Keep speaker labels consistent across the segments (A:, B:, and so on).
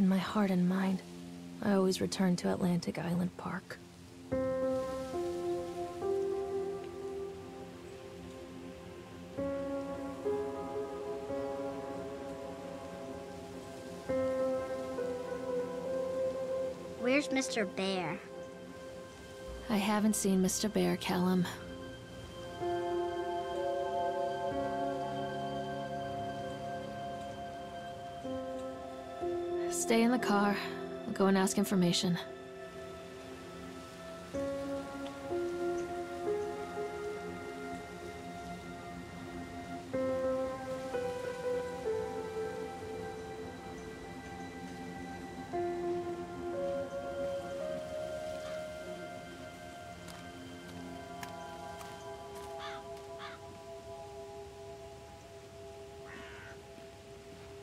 A: In my heart and mind, I always return to Atlantic Island Park.
B: Where's Mr. Bear?
A: I haven't seen Mr. Bear, Callum. Stay in the car. I'll go and ask information.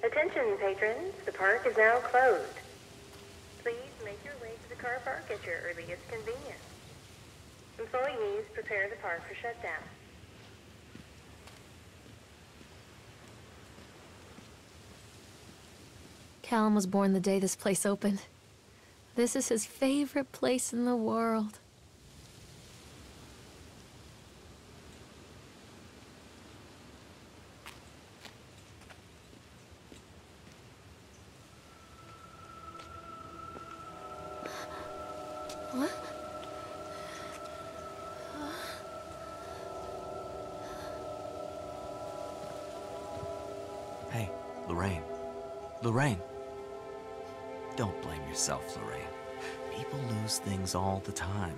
C: Attention, patrons. Park is now closed. Please make your way to the car park at your earliest convenience. Employees prepare the park for shutdown.
A: Callum was born the day this place opened. This is his favorite place in the world.
D: Things all the time.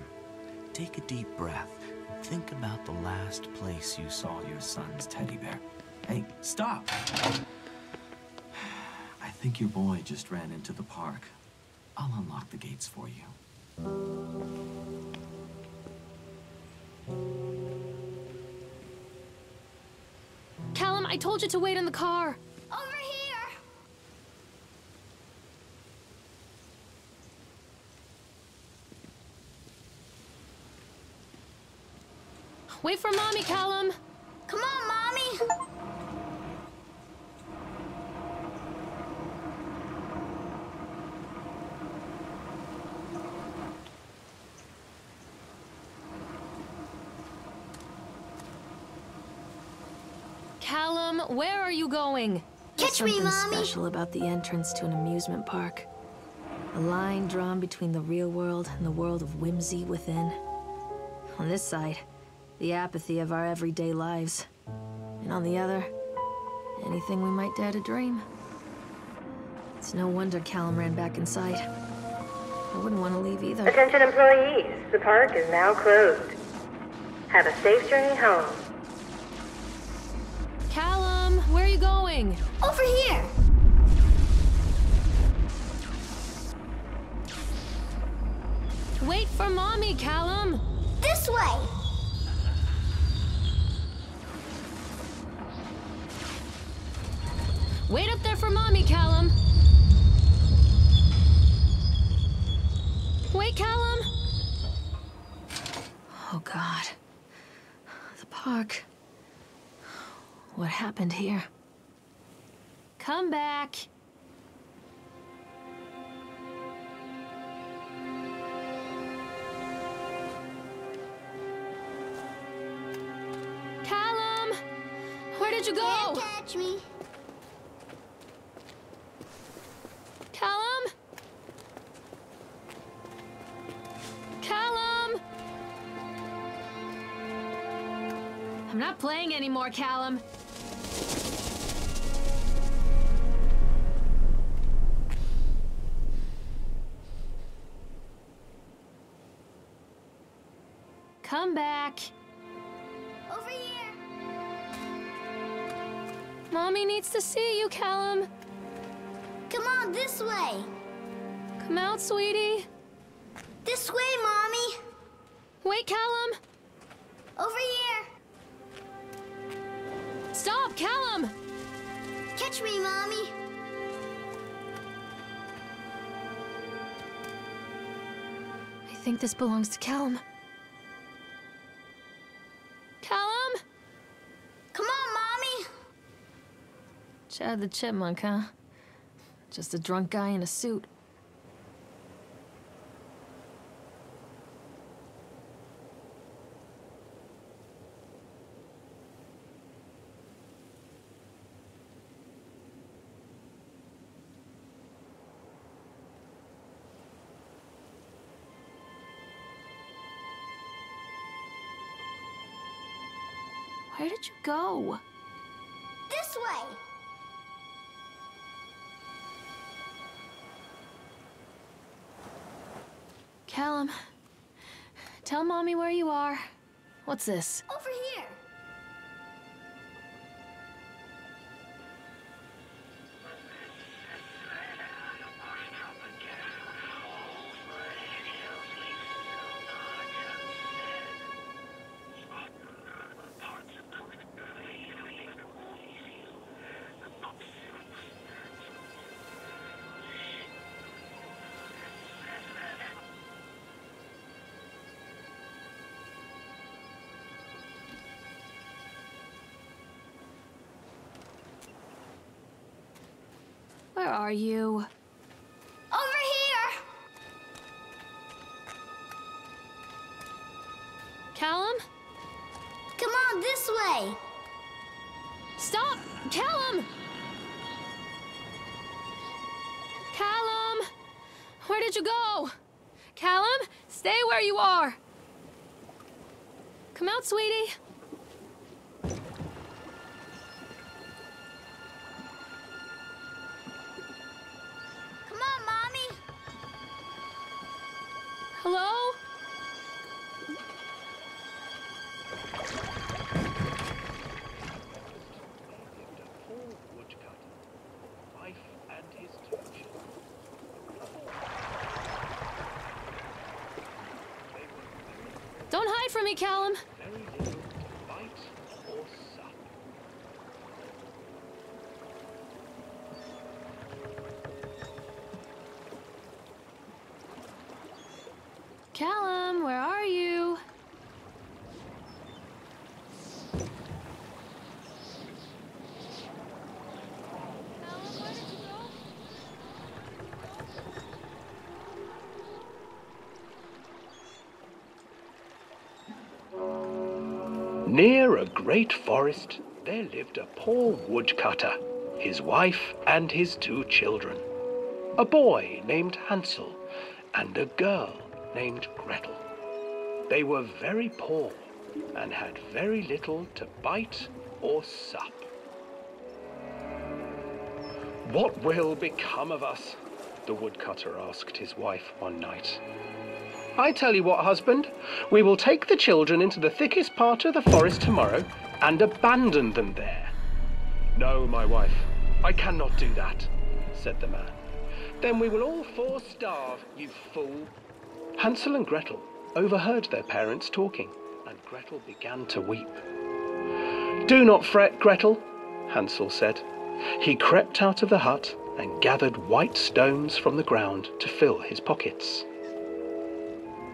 D: Take a deep breath and think about the last place you saw your son's teddy bear. Hey, stop! I think your boy just ran into the park. I'll unlock the gates for you.
A: Callum, I told you to wait in the car. Wait for mommy, Callum.
B: Come on, Mommy!
A: Callum, where are you going? There's
B: Catch me,
A: something
B: Mommy.
A: special about the entrance to an amusement park. A line drawn between the real world and the world of whimsy within. On this side, the apathy of our everyday lives. And on the other, anything we might dare to dream. It's no wonder Callum ran back inside. I wouldn't want to leave either.
C: Attention, employees. The park is now closed. Have a safe journey home.
A: Callum, where are you going?
B: Over here!
A: Wait for mommy, Callum.
B: This way!
A: Wait up there for mommy, Callum. Wait, Callum. Oh, God. The park. What happened here? Come back. Callum! Where did you go?
B: Can't catch me.
A: Callum? Callum? I'm not playing anymore, Callum. Come back.
B: Over here!
A: Mommy needs to see you, Callum.
B: Come on, this way!
A: Come out, sweetie.
B: This way, Mommy!
A: Wait, Callum.
B: Over here!
A: Stop, Callum.
B: Catch me, Mommy!
A: I think this belongs to Callum. Callum?
B: Come on, Mommy!
A: Chad the Chipmunk, huh? Just a drunk guy in a suit. Where did you go?
B: This way.
A: Callum, tell mommy where you are. What's this?
B: Over
A: are you?
B: Over here.
A: Callum?
B: Come on, this way.
A: Stop! Callum! Callum! Where did you go? Callum, stay where you are. Come out, sweetie.
E: Near a great forest, there lived a poor woodcutter, his wife and his two children. A boy named Hansel and a girl named Gretel. They were very poor and had very little to bite or sup. What will become of us? The woodcutter asked his wife one night. I tell you what, husband, we will take the children into the thickest part of the forest tomorrow and abandon them there. No, my wife, I cannot do that, said the man. Then we will all four starve, you fool. Hansel and Gretel overheard their parents talking, and Gretel began to weep. Do not fret, Gretel, Hansel said. He crept out of the hut and gathered white stones from the ground to fill his pockets.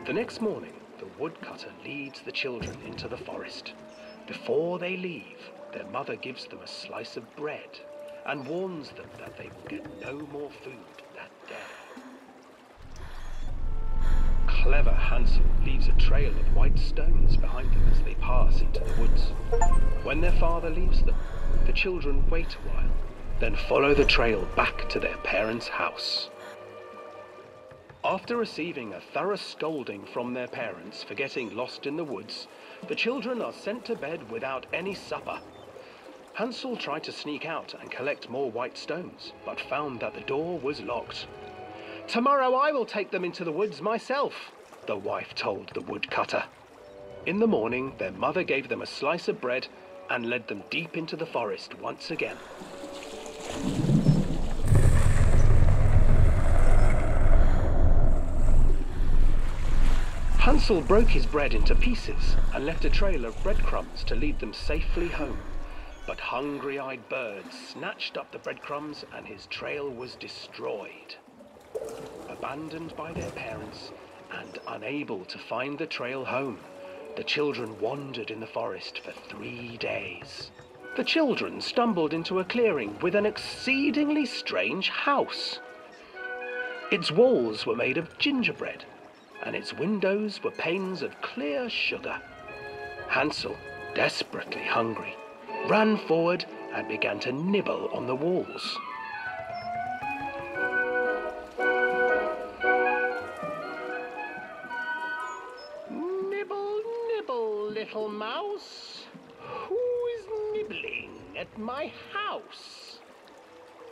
E: The next morning, the woodcutter leads the children into the forest. Before they leave, their mother gives them a slice of bread and warns them that they will get no more food that day. Clever Hansel leaves a trail of white stones behind them as they pass into the woods. When their father leaves them, the children wait a while, then follow the trail back to their parents' house. After receiving a thorough scolding from their parents for getting lost in the woods, the children are sent to bed without any supper. Hansel tried to sneak out and collect more white stones, but found that the door was locked. Tomorrow I will take them into the woods myself, the wife told the woodcutter. In the morning, their mother gave them a slice of bread and led them deep into the forest once again. Hansel broke his bread into pieces and left a trail of breadcrumbs to lead them safely home. But hungry eyed birds snatched up the breadcrumbs and his trail was destroyed. Abandoned by their parents and unable to find the trail home, the children wandered in the forest for three days. the children stumbled into a clearing with an exceedingly strange house. Its walls were made of gingerbread, and its windows were panes of clear sugar. Hansel, desperately hungry, ran forward and began to nibble on the walls. Nibble, nibble, little mouse. Who is nibbling at my house?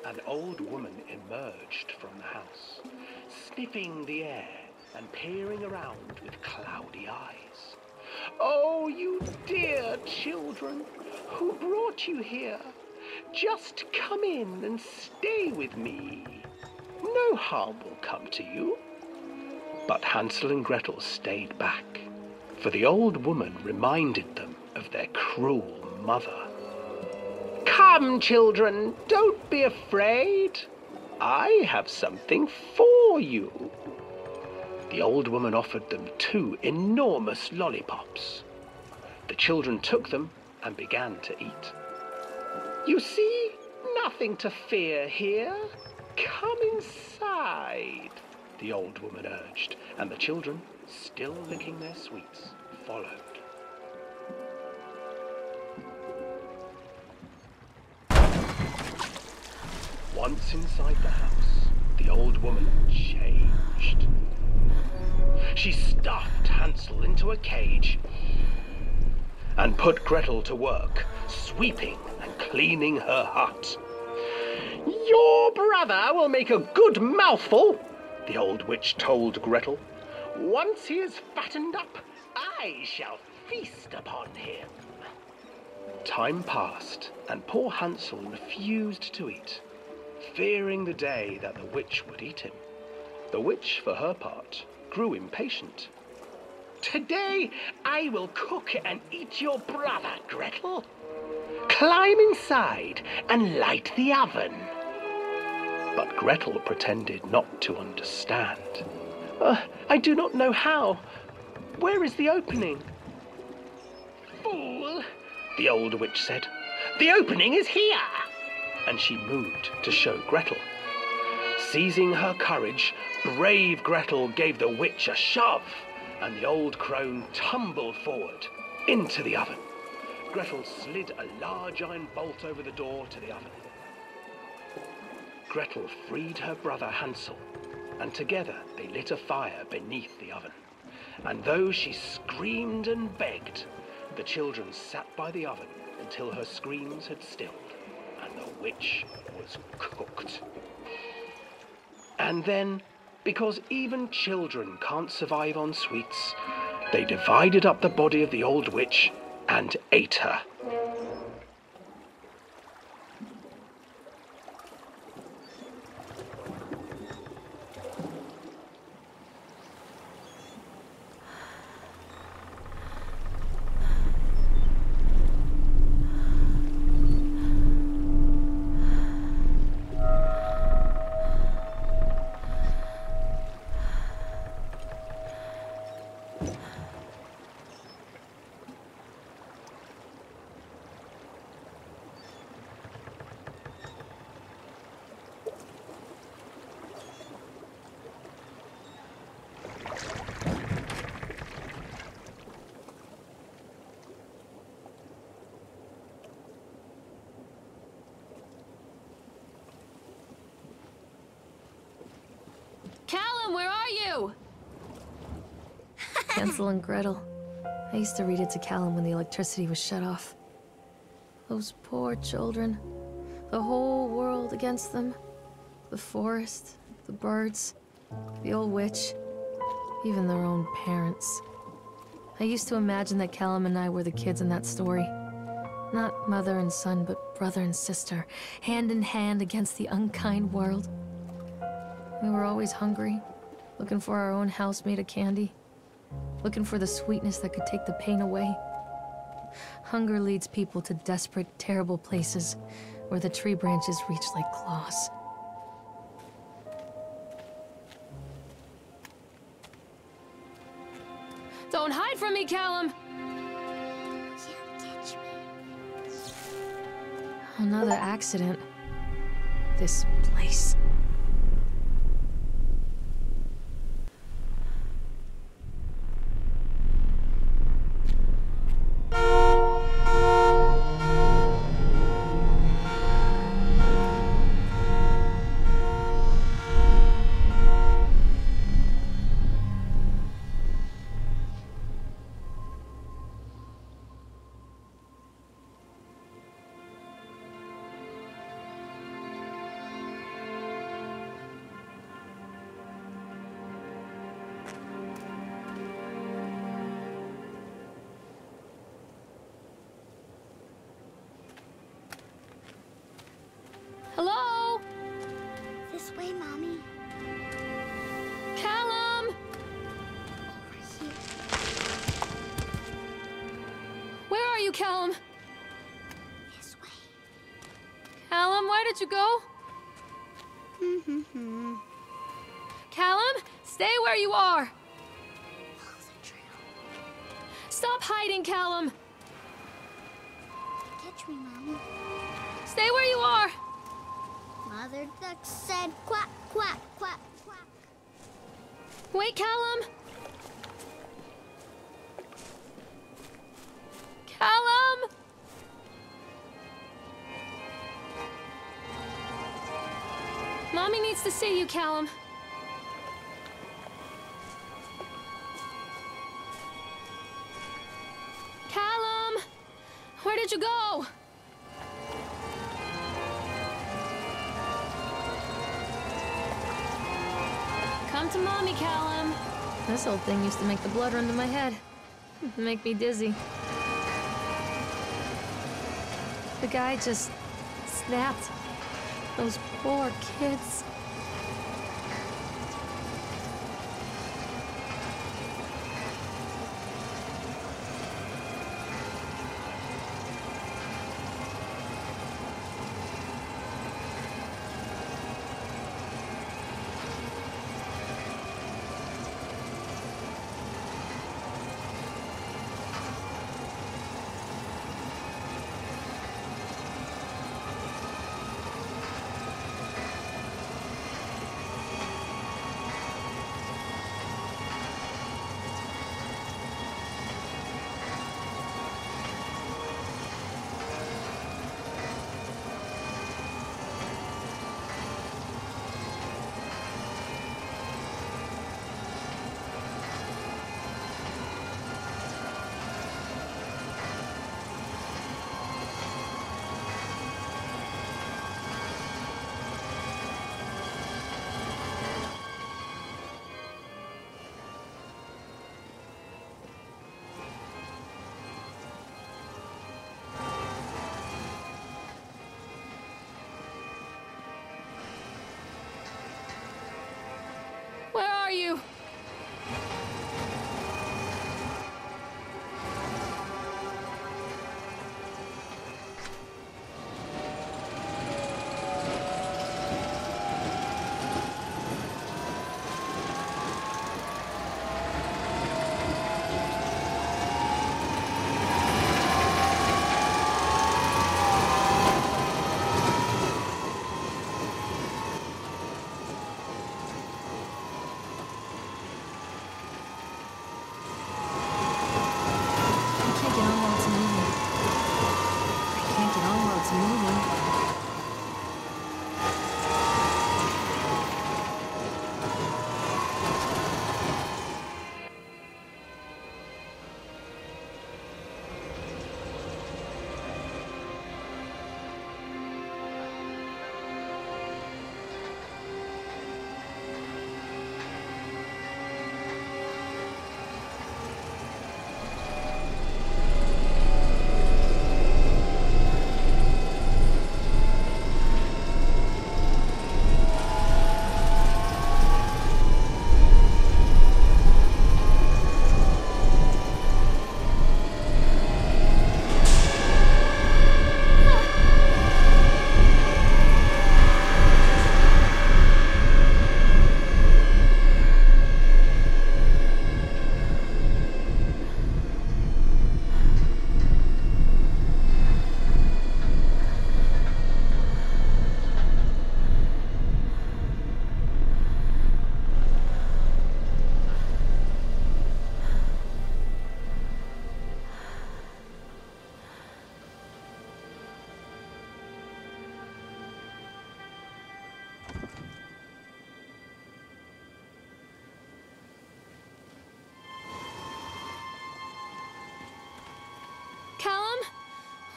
E: An old woman emerged from the house, sniffing the air and peering around with cloudy eyes. Oh, you dear children, who brought you here? Just come in and stay with me. No harm will come to you. But Hansel and Gretel stayed back, for the old woman reminded them of their cruel mother. Come, children, don't be afraid. I have something for you. The old woman offered them two enormous lollipops. The children took them and began to eat. You see, nothing to fear here. Come inside, the old woman urged, and the children, still licking their sweets, followed. Once inside the house, the old woman changed. She stuffed Hansel into a cage and put Gretel to work, sweeping and cleaning her hut. Your brother will make a good mouthful, the old witch told Gretel. Once he is fattened up, I shall feast upon him. Time passed, and poor Hansel refused to eat, fearing the day that the witch would eat him. The witch, for her part, grew impatient. Today I will cook and eat your brother, Gretel. Climb inside and light the oven. But Gretel pretended not to understand. "Uh, I do not know how. Where is the opening? Fool, the old witch said. The opening is here. And she moved to show Gretel. Seizing her courage, brave Gretel gave the witch a shove, and the old crone tumbled forward into the oven. Gretel slid a large iron bolt over the door to the oven. Gretel freed her brother Hansel, and together they lit a fire beneath the oven. And though she screamed and begged, the children sat by the oven until her screams had stilled and the witch was cooked. And then, because even children can't survive on sweets, they divided up the body of the old witch and ate her.
A: Callum, where are you? Hansel and Gretel. I used to read it to Callum when the electricity was shut off. Those poor children. The whole world against them. The forest, the birds, the old witch, even their own parents. I used to imagine that Callum and I were the kids in that story. Not mother and son, but brother and sister, hand in hand against the unkind world. We were always hungry, looking for our own house made of candy, looking for the sweetness that could take the pain away. Hunger leads people to desperate, terrible places where the tree branches reach like claws. Don't hide from me, Callum!
B: Me.
A: Another accident. This place. Stop hiding, Callum.
B: Catch me, Mommy.
A: Stay where you are.
B: Mother duck said quack, quack, quack, quack.
A: Wait, Callum. Callum! Mommy needs to see you, Callum. Callum! You go? Come to mommy, Callum. This old thing used to make the blood run to my head. Make me dizzy. The guy just snapped. Those poor kids.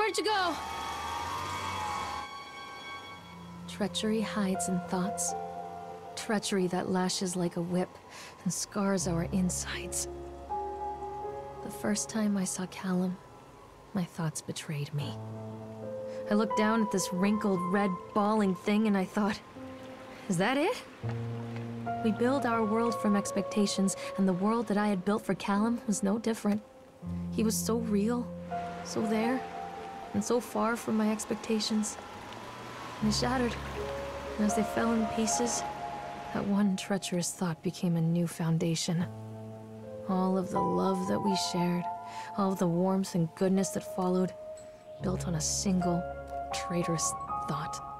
A: Where'd you go? Treachery hides in thoughts. Treachery that lashes like a whip and scars our insides. The first time I saw Callum, my thoughts betrayed me. I looked down at this wrinkled, red, bawling thing and I thought, is that it? We build our world from expectations, and the world that I had built for Callum was no different. He was so real, so there, and so far from my expectations. They shattered, and as they fell in pieces, that one treacherous thought became a new foundation. All of the love that we shared, all of the warmth and goodness that followed, built on a single, traitorous thought.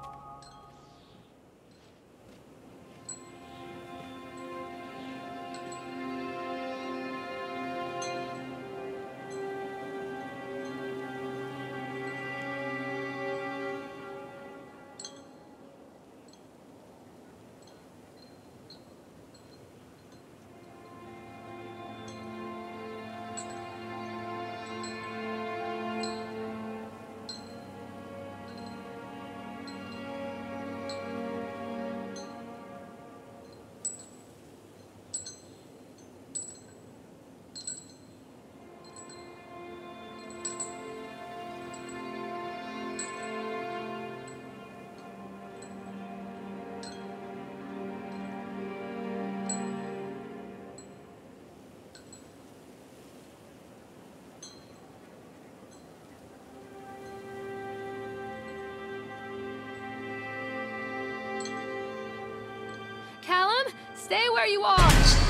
A: Stay where you are!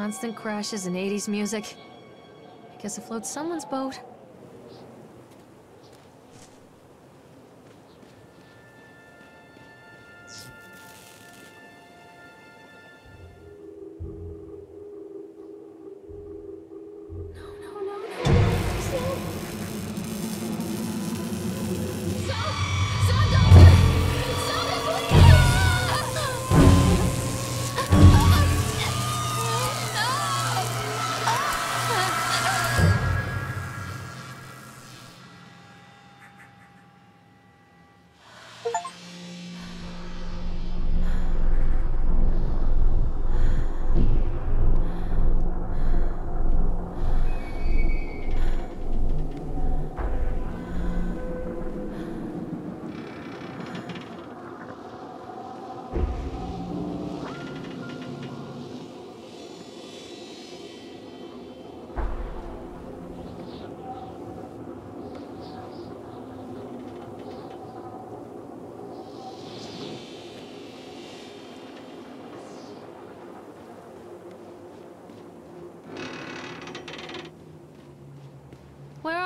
A: Constant crashes and 80s music. I guess it floats someone's boat.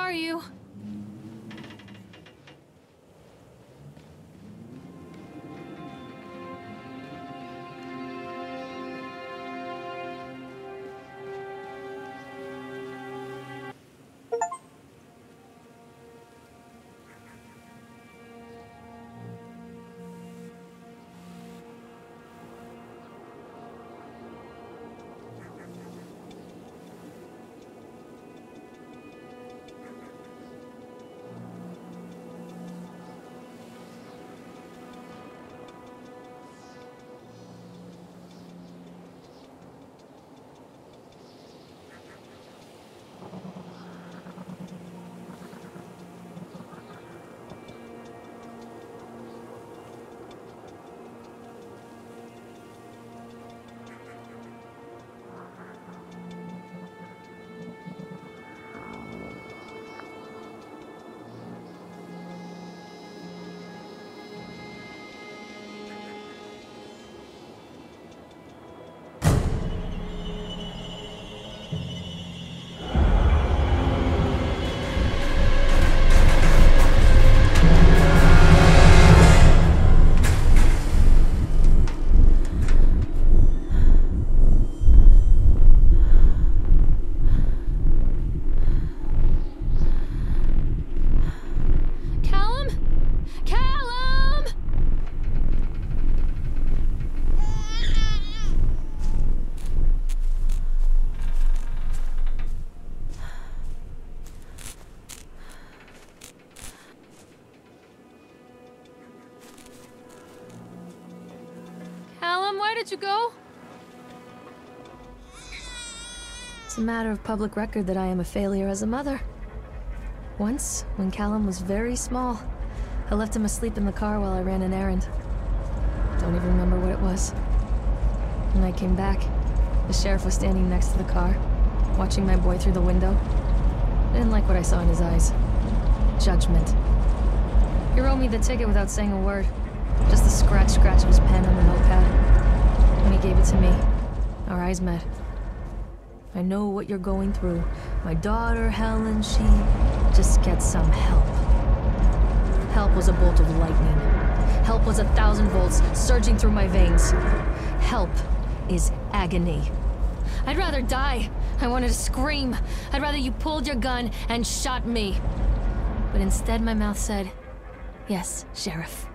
A: Are you?
F: Let you go?
A: It's a matter of public record that I am a failure as a mother. Once, when Callum was very small, I left him asleep in the car while I ran an errand. Don't even remember what it was. When I came back, the sheriff was standing next to the car, watching my boy through the window. I didn't like what I saw in his eyes. Judgment. He wrote me the ticket without saying a word. Just the scratch-scratch of his pen on the notepad. Gave it to me, our eyes met. I know what you're going through. My daughter, Helen, she just gets some help. Help was a bolt of lightning. Help was a thousand volts surging through my veins. Help is agony. I'd rather die. I wanted to scream. I'd rather you pulled your gun and shot me. But instead, my mouth said, Yes, Sheriff.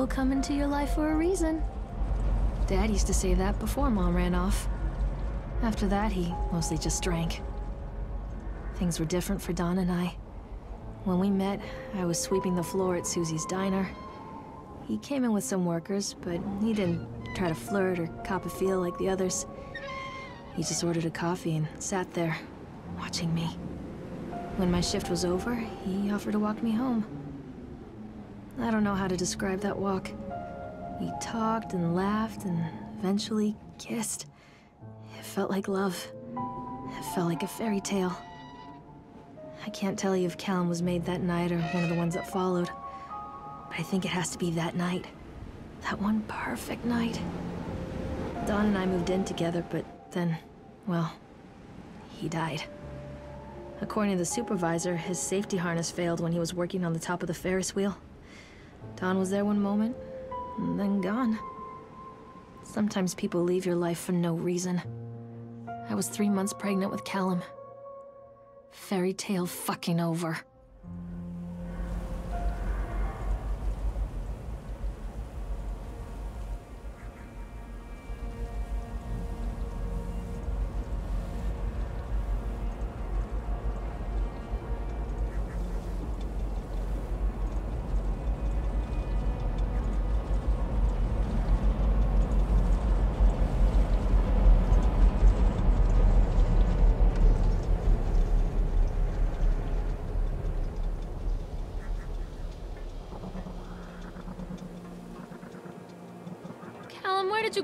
A: People come into your life for a reason. Dad used to say that before Mom ran off. After that, he mostly just drank. Things were different for Don and I. When we met, I was sweeping the floor at Susie's diner. He came in with some workers, but he didn't try to flirt or cop a feel like the others. He just ordered a coffee and sat there, watching me. When my shift was over, he offered to walk me home. I don't know how to describe that walk. We talked and laughed and eventually kissed. It felt like love. It felt like a fairy tale. I can't tell you if Callum was made that night or one of the ones that followed. But I think it has to be that night. That one perfect night. Don and I moved in together, but then, well, he died. According to the supervisor, his safety harness failed when he was working on the top of the Ferris wheel. Don was there one moment, and then gone. Sometimes people leave your life for no reason. I was three months pregnant with Callum. Fairy tale fucking over.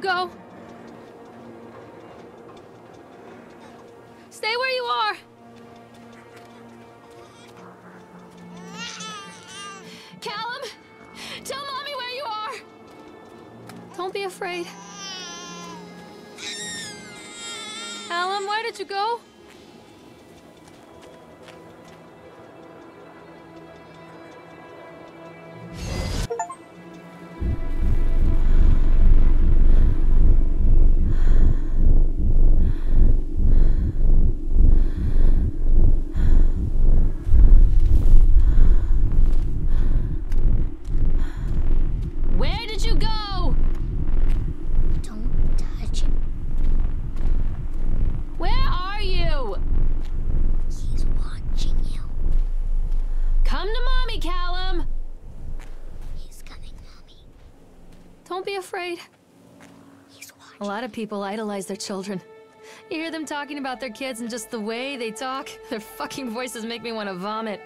A: Go? Stay where you are! Callum! Tell Mommy where you are! Don't be afraid. Callum, where did you go? People idolize their children. You hear them talking about their kids and just the way they talk, their fucking voices make me want to vomit.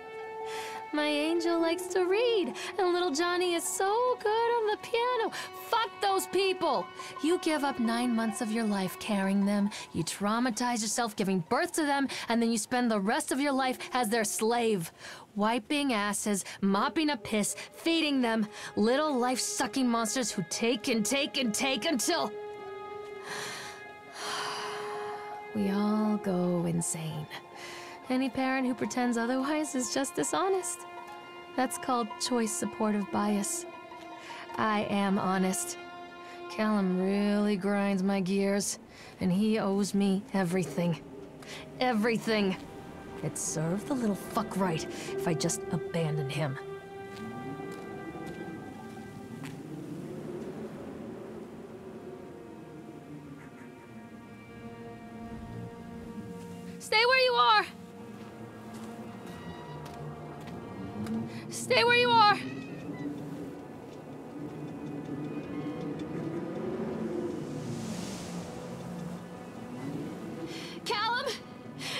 A: My angel likes to read, and little Johnny is so good on the piano. Fuck those people! You give up nine months of your life carrying them, you traumatize yourself giving birth to them, and then you spend the rest of your life as their slave. Wiping asses, mopping up piss, feeding them. Little life sucking monsters who take and take and take until. We all go insane. Any parent who pretends otherwise is just dishonest. That's called choice supportive bias. I am honest. Callum really grinds my gears, and he owes me everything. Everything. It'd serve the little fuck right if I just abandoned him. Stay where you are! Callum!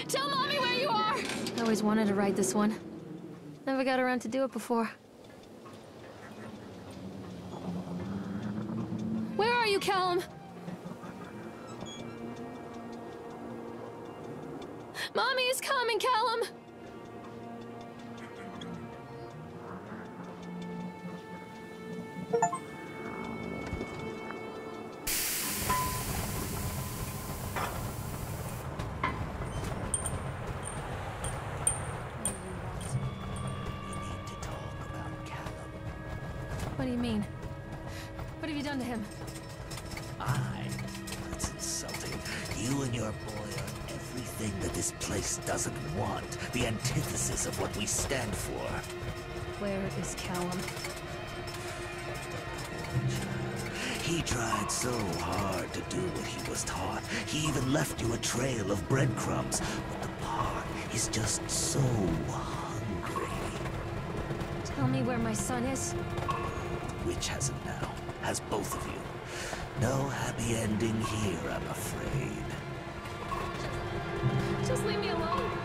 A: Tell Mommy where you are! I always wanted to ride this one. Never got around to do it before. Where are you, Callum? Mommy is coming, Callum!
F: So hard to do what he was taught. He even left you a trail of breadcrumbs. But the park is just so hungry.
A: Tell me where my son is.
F: Which has it now? Has both of you. No happy ending here, I'm afraid.
A: Just, Just leave me alone.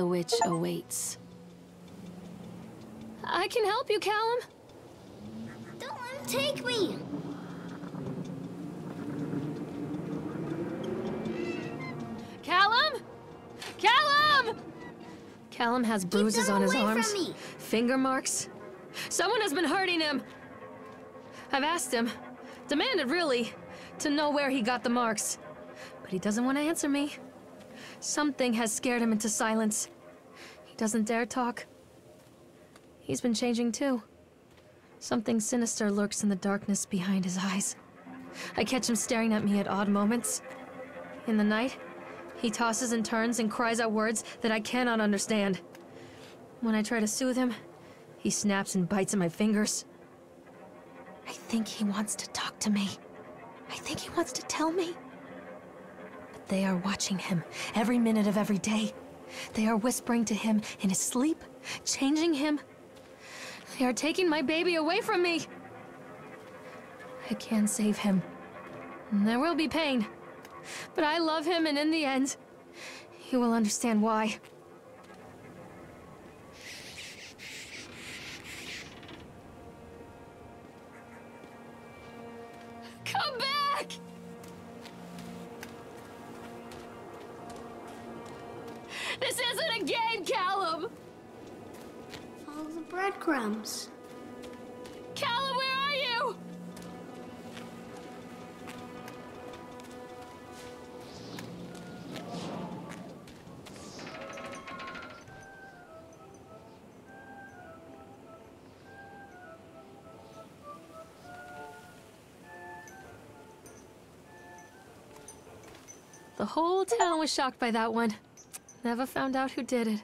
G: The witch awaits.
A: I can help you, Callum.
B: Don't let him take me.
A: Callum? Callum! Callum has bruises on his arms, finger marks. Someone has been hurting him. I've asked him, demanded really, to know where he got the marks. But he doesn't want to answer me. Something has scared him into silence. He doesn't dare talk. He's been changing too. Something sinister lurks in the darkness behind his eyes. I catch him staring at me at odd moments. In the night, he tosses and turns and cries out words that I cannot understand. When I try to soothe him, he snaps and bites at my fingers. I think he wants to talk to me. I think he wants to tell me. They are watching him every minute of every day. They are whispering to him in his sleep, changing him. They are taking my baby away from me. I can't save him. There will be pain. But I love him, and in the end, he will understand why. This isn't a game, Callum!
B: Follow the breadcrumbs.
A: Callum, where are you? The whole town was shocked by that one. Never found out who did it.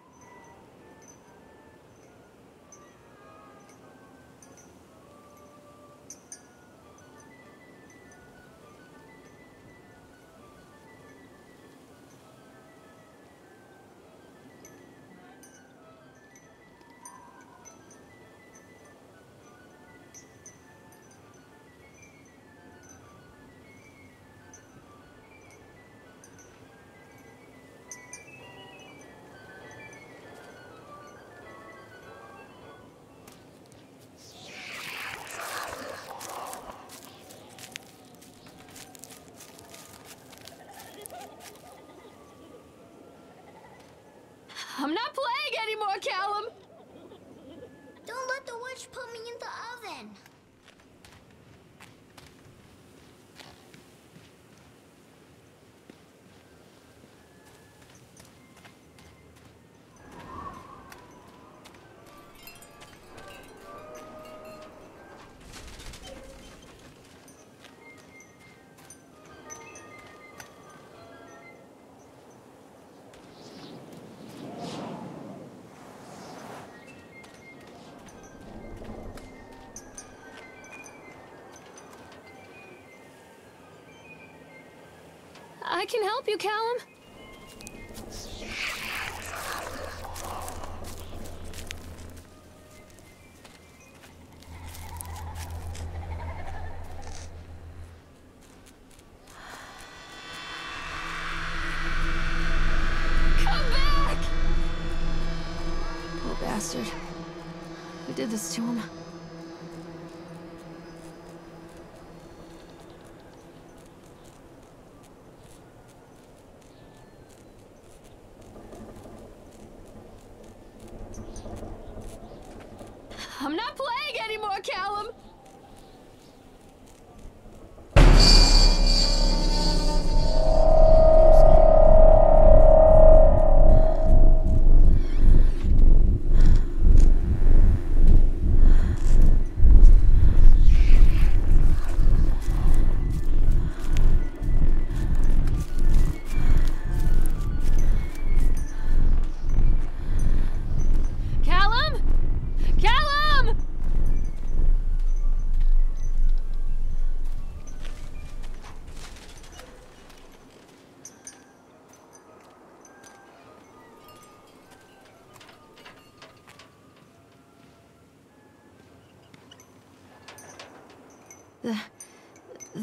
A: I can help you, Callum. Come back!
G: Poor bastard. Who did this to him?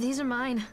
G: These are mine.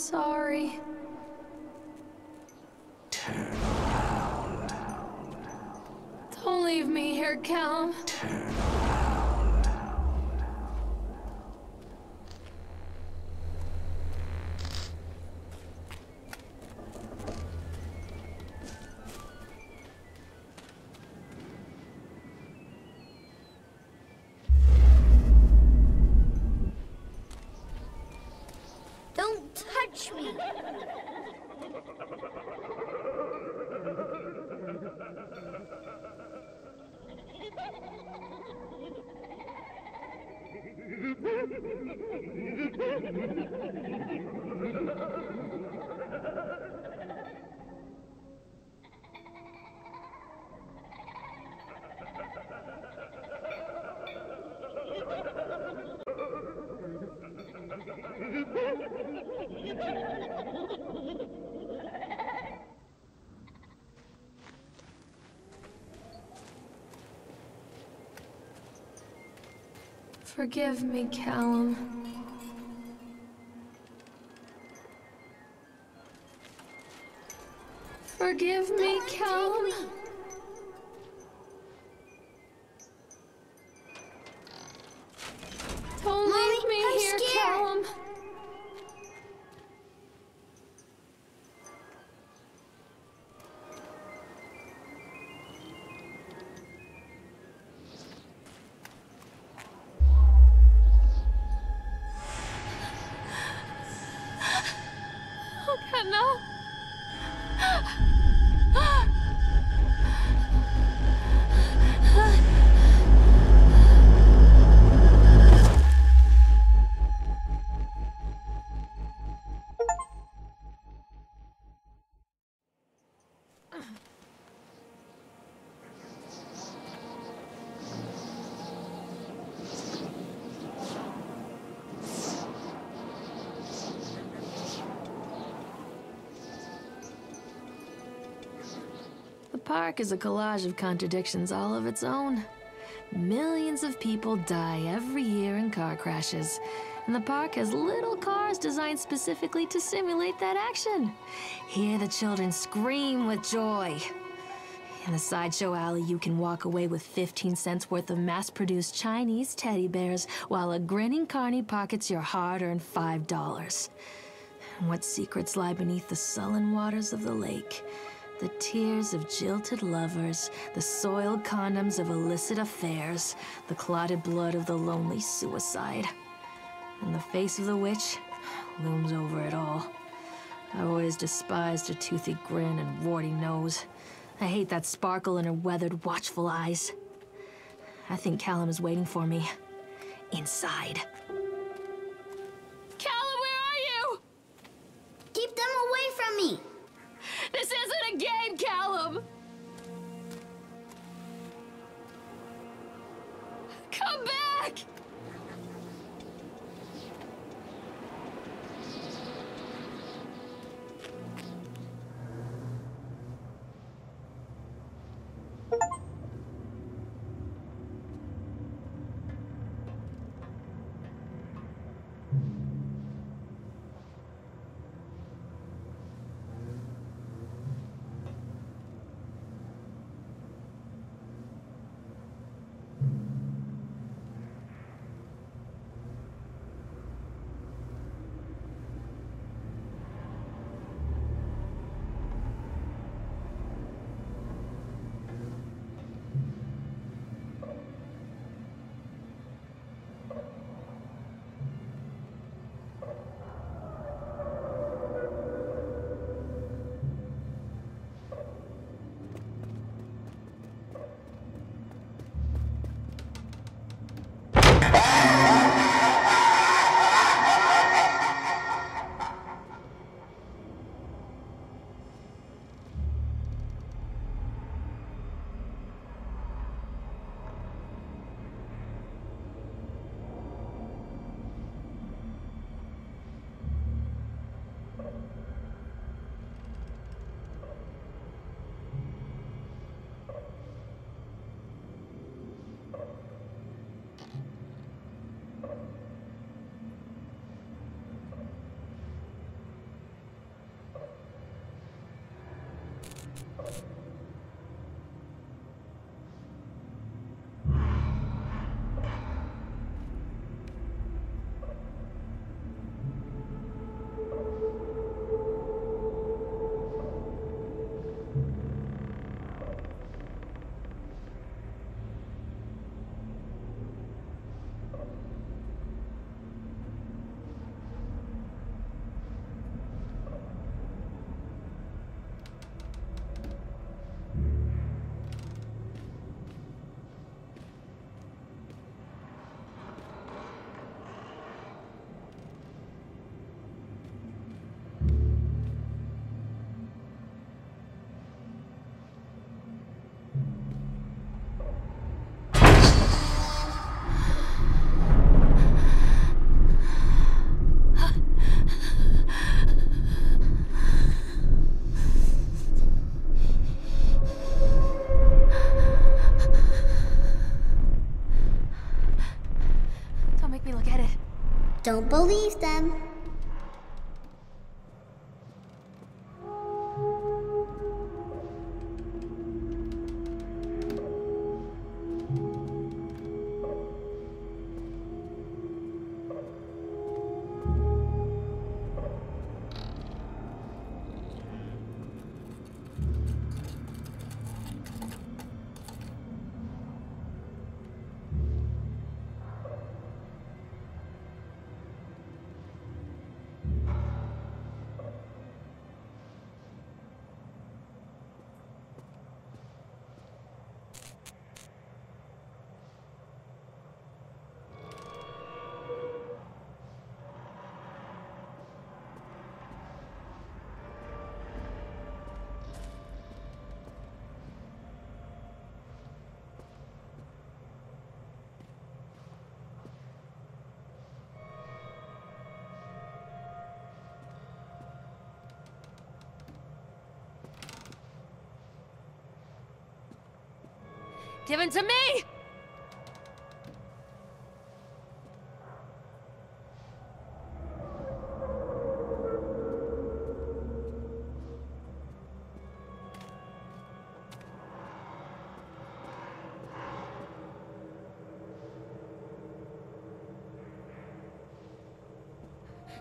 A: sorry.
H: Turn around.
B: Don't
A: leave me here,
B: Calm.
A: Turn around. Forgive me, Callum. Park is a collage of contradictions all of its own. Millions of people die every year in car crashes, and the park has little cars designed specifically to simulate that action. Hear the children scream with joy. In the sideshow alley, you can walk away with 15 cents worth of mass produced Chinese teddy bears while a grinning carny pockets your hard earned $5. And what secrets lie beneath the sullen waters of the lake? The tears of jilted lovers, the soiled condoms of illicit affairs, the clotted blood of the lonely suicide. And the face of the witch looms over it all. I always despised her toothy grin and warty nose. I hate that sparkle in her weathered, watchful eyes. I think Callum is waiting for me. Inside. Callum, where are you?
B: Keep them away from me.
A: Game, Callum!
B: Don't believe them.
F: To me!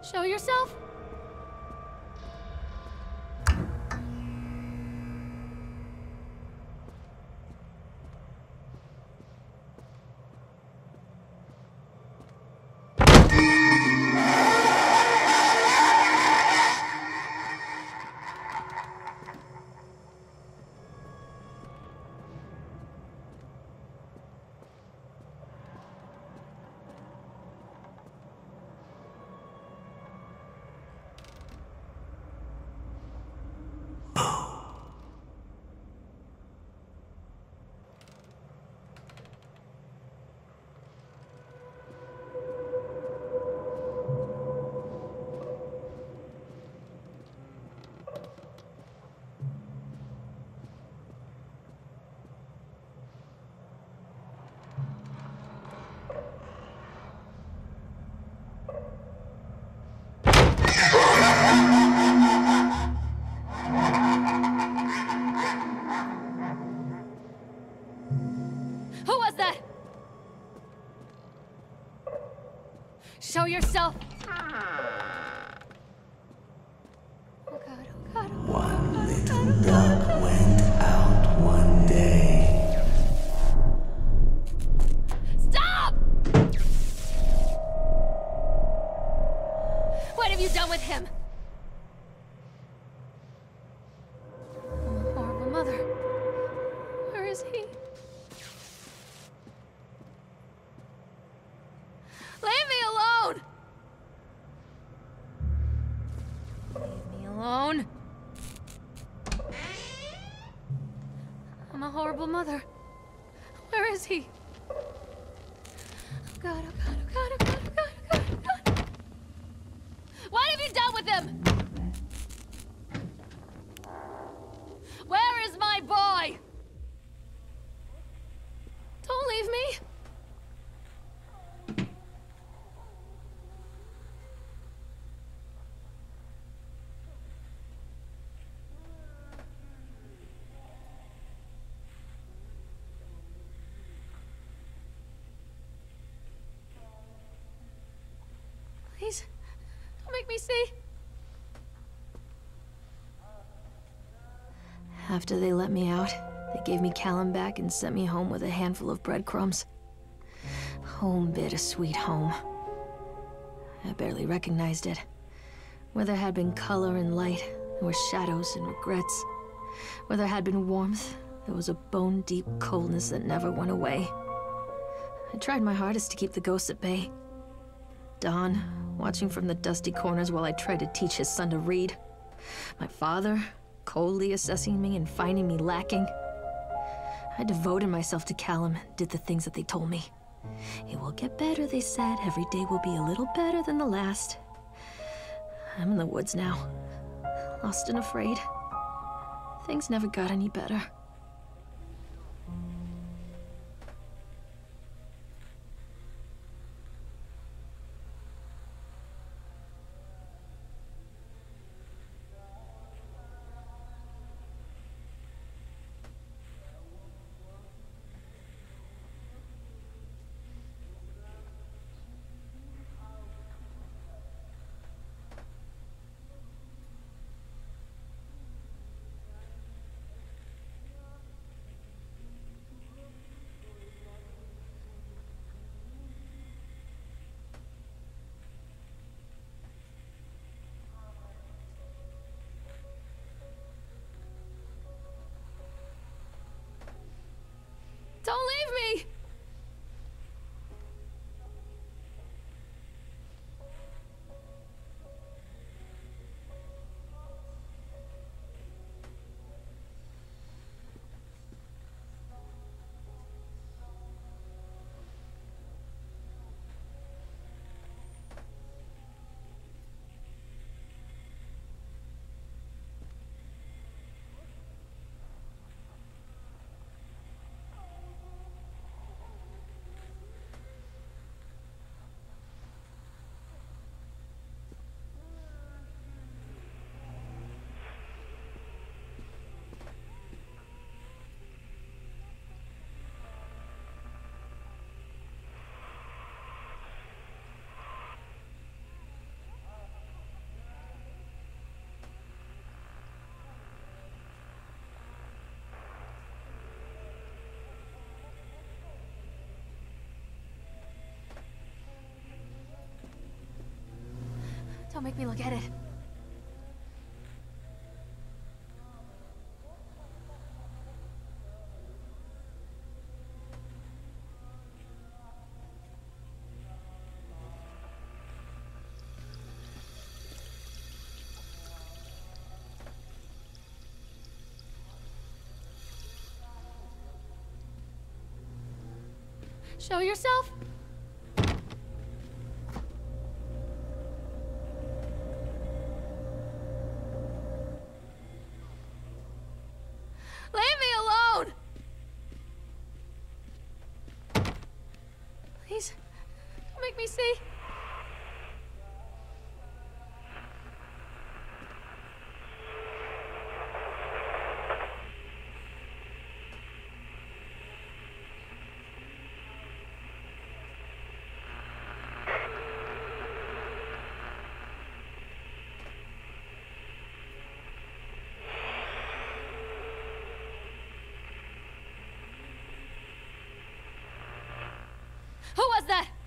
F: Show yourself? Show yourself. Mother. Where is he? Oh God, oh God, oh God, oh God, oh God, oh God, oh God. What have you done with him? Where is my boy? Don't leave me. Please, don't make me see.
A: After they let me out, they gave me Callum back and sent me home with a handful of breadcrumbs. Home, bittersweet home. I barely recognized it. Where there had been color and light, there were shadows and regrets. Where there had been warmth, there was a bone deep coldness that never went away. I tried my hardest to keep the ghosts at bay. Don, watching from the dusty corners while I tried to teach his son to read. My father, coldly assessing me and finding me lacking. I devoted myself to Callum and did the things that they told me. It will get better, they said. Every day will be a little better than the last. I'm in the woods now, lost and afraid. Things never got any better. Don't make me look at it. Show yourself? Leave me alone! Please, don't make me see. Who was that?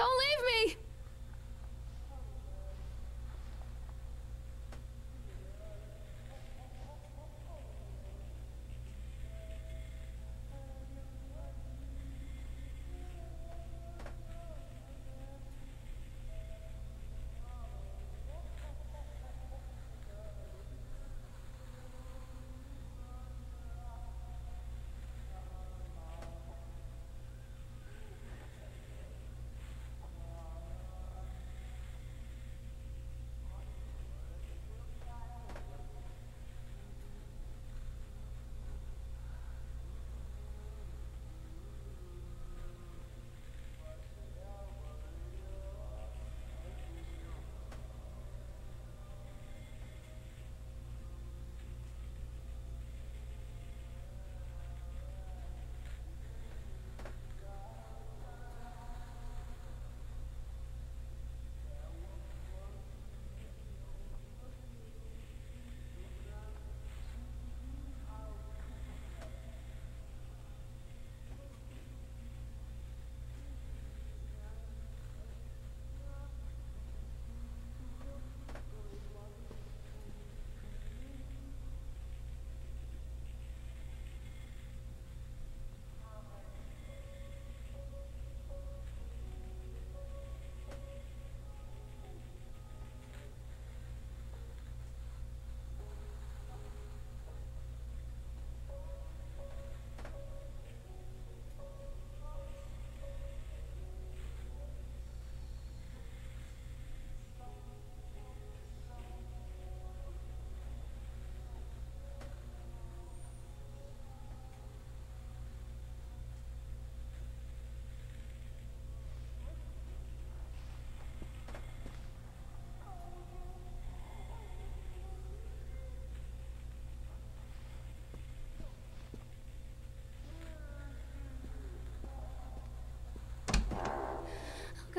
A: Don't leave me!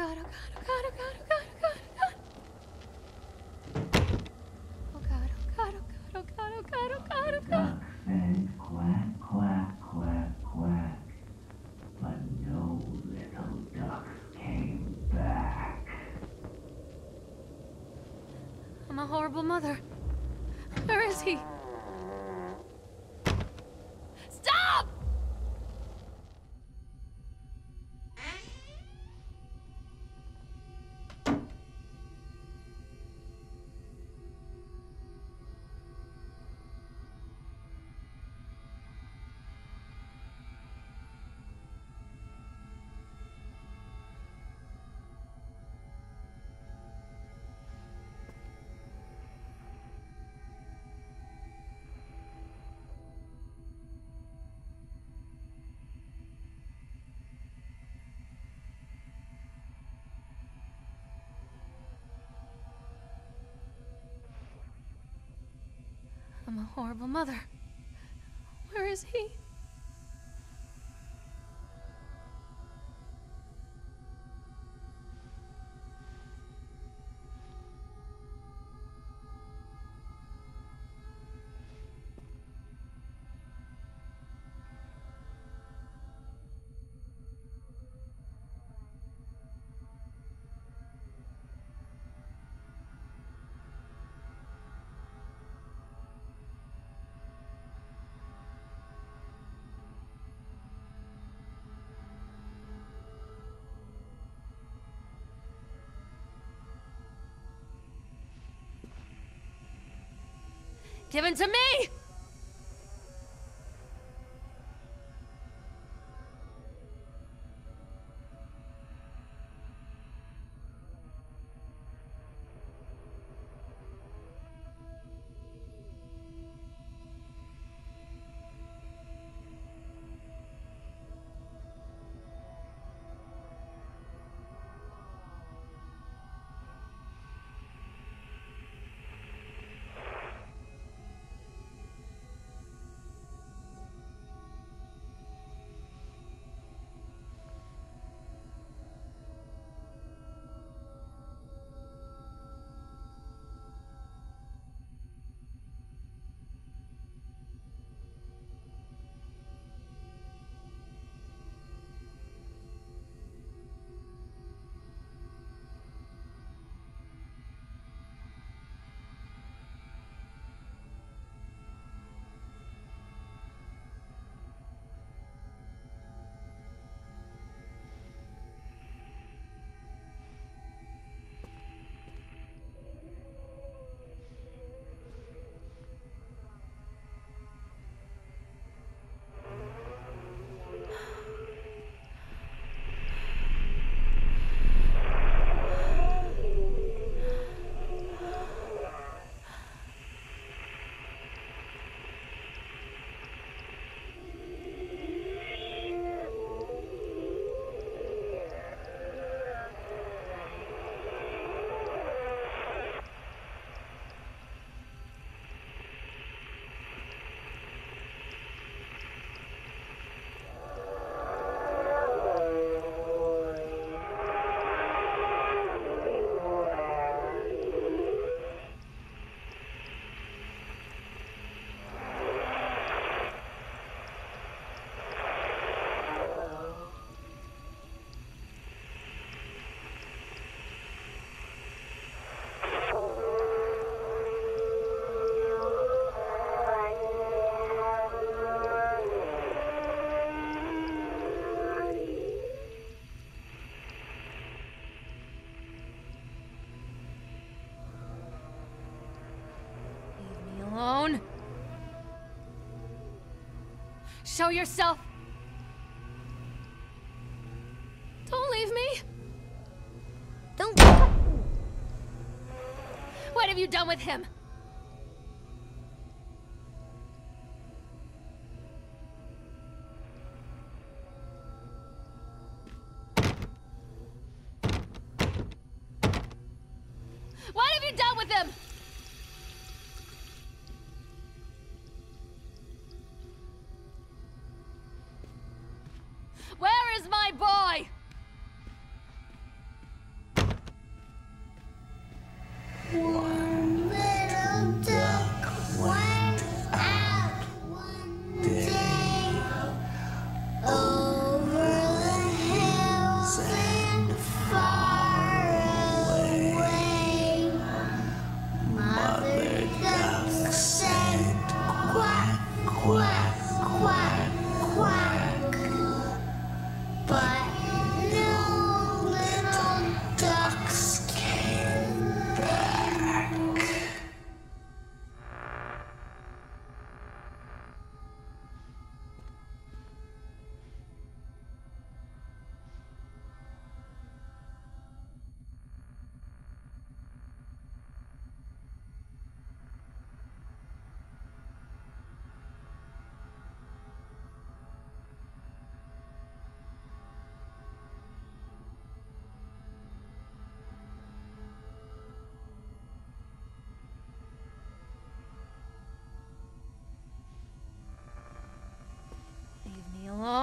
I: god, oh god, oh god, oh god, oh god, oh god, oh god. Oh god, oh god, oh god, oh god, oh god, oh god,
A: quack,
I: quack, quack, quack. But no little ducks came back. I'm a horrible mother. I'm a horrible mother. Where is he?
A: Given to me! Alone. Show yourself. Don't leave me. Don't. What have you done with him? Me alone.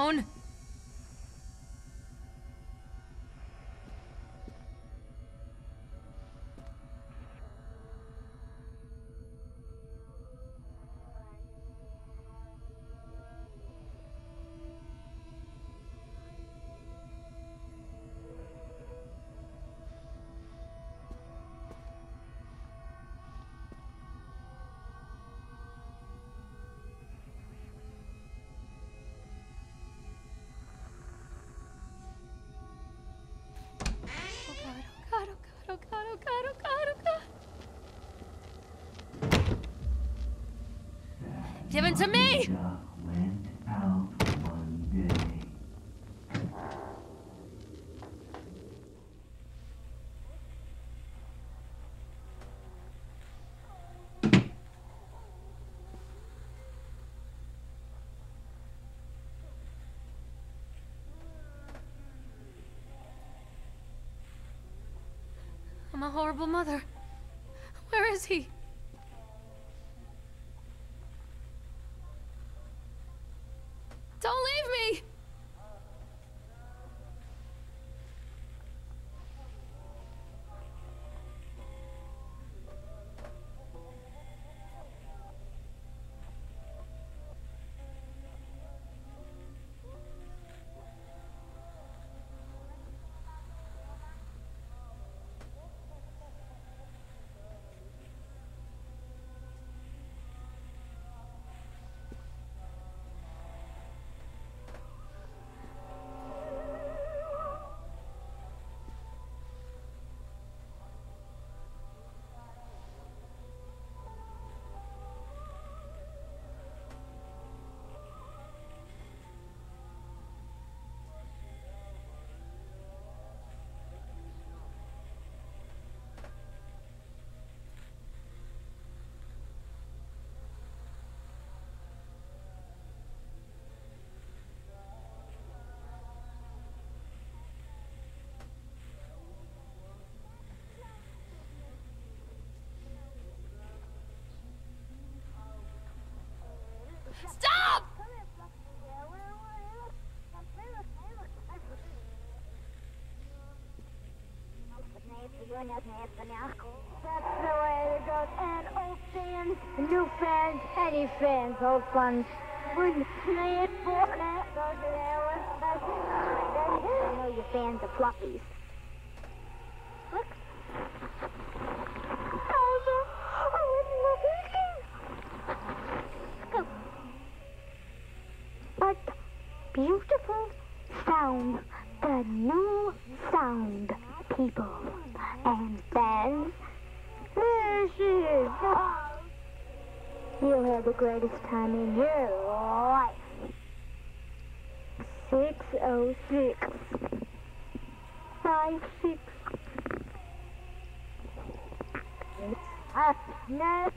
A: Give it to me!
F: Went out one day.
A: I'm a horrible mother. Where is he? Stop!
B: That's the way it goes. And old fans, new fans, any fans, old fans. You play it for that. I know you're fans of floppies. Look. Oh, the, oh, it's Go. What beautiful sound, the new sound, people and fans. There she is. You'll have the greatest time in your life. 606. 56. It's a nest.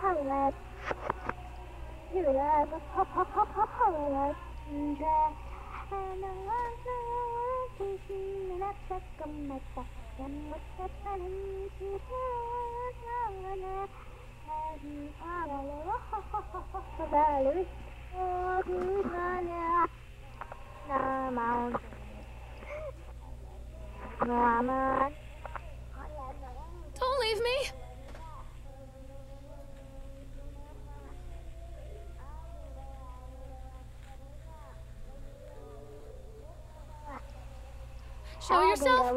B: Hello. You ho ho and I love the world and I check on my back and what's in to
A: Don't leave me! Show yourself!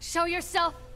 A: Show yourself!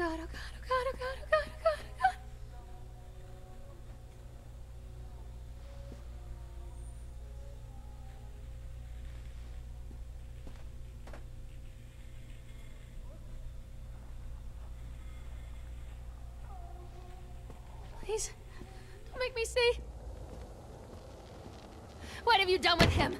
A: God, oh God, oh God, oh God, oh God, oh God, oh God. Please, don't make me see. What have you done with him?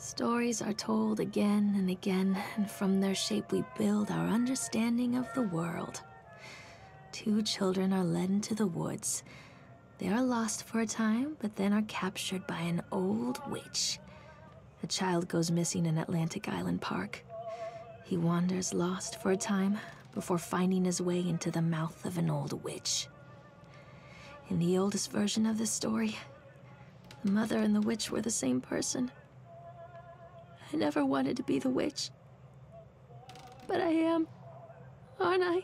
A: Stories are told again and again, and from their shape we build our understanding of the world. Two children are led into the woods. They are lost for a time, but then are captured by an old witch. A child goes missing in Atlantic Island Park. He wanders lost for a time before finding his way into the mouth of an old witch. In the oldest version of this story, the mother and the witch were the same person. I never wanted to be the witch. But I am, aren't I?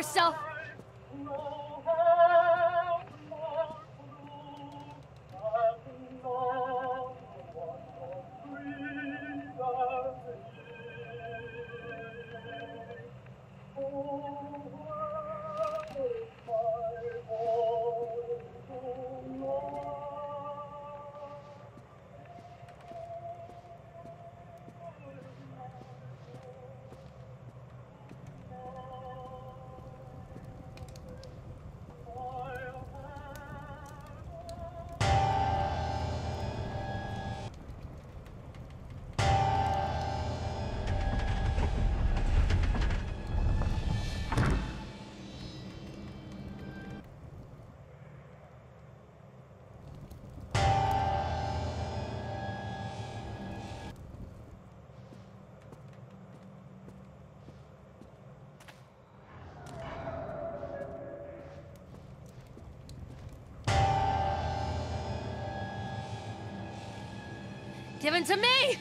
A: Yourself! Given to me!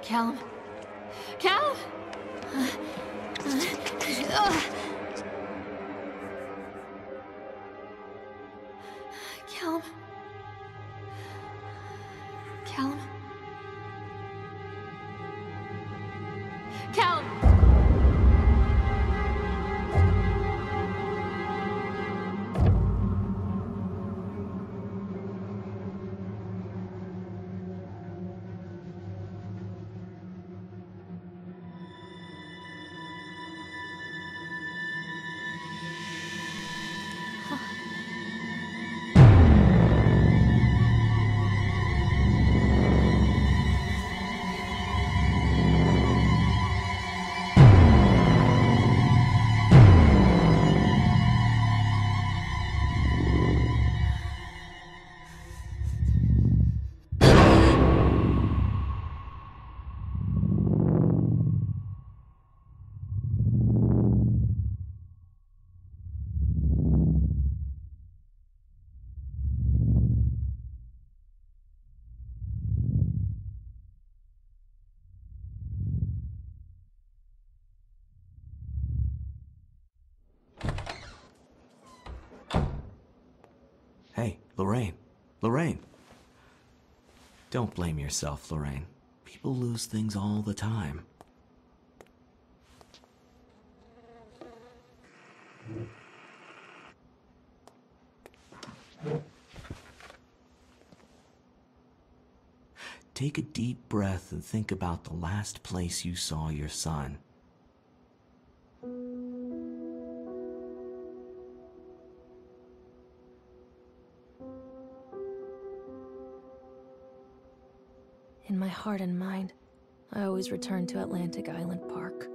A: Callum.
F: Lorraine. Lorraine. Don't blame yourself, Lorraine. People lose things all the time. Take a deep breath and think about the last place you saw your son.
J: Heart and mind, I always return to Atlantic Island Park.